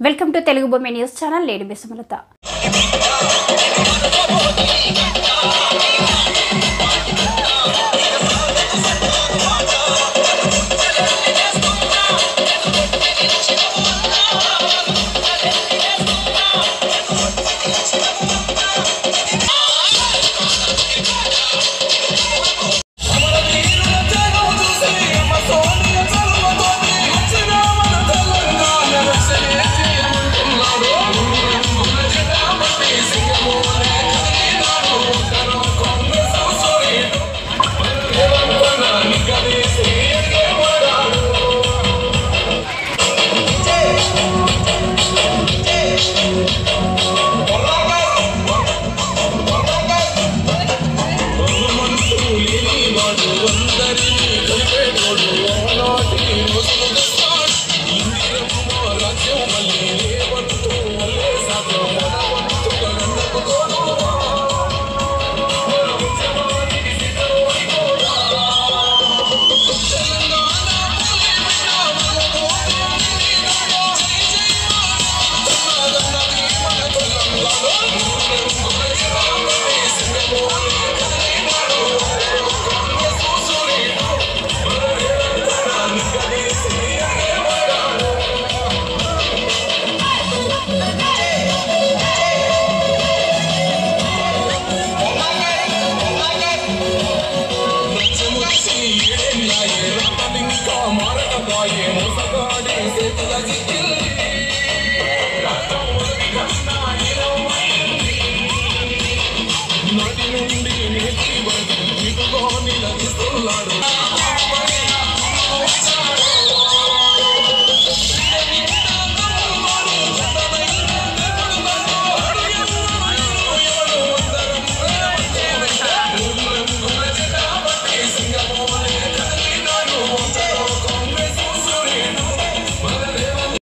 welcome to Telugu బొమ్మ news channel lady బిసుమలత నాడు అందరి గుండె నాటి